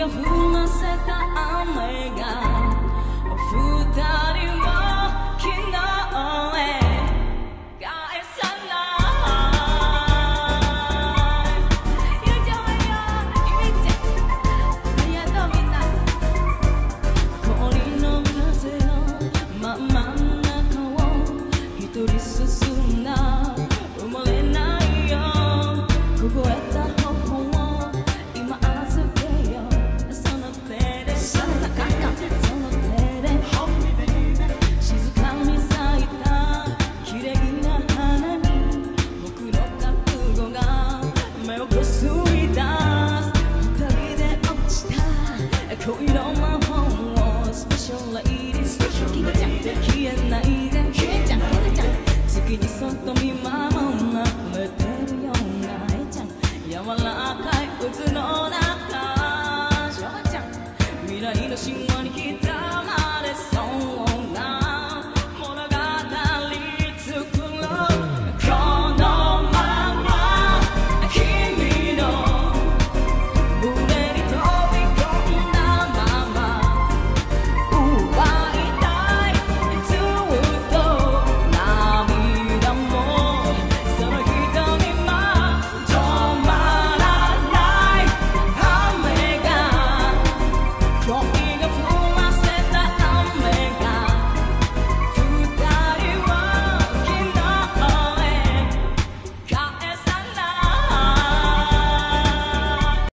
Hingga bulan seka amiga. Thôi,